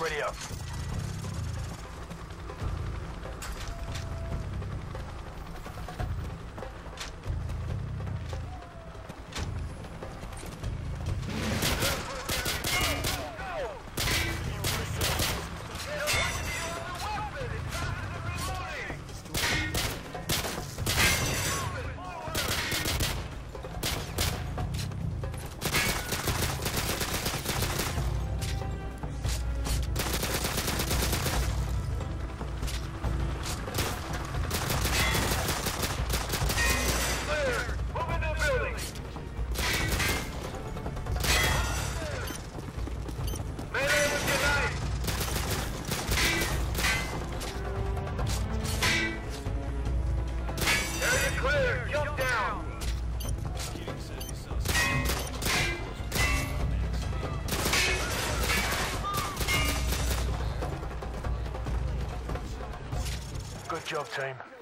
Radio. Ready up. Good job, team.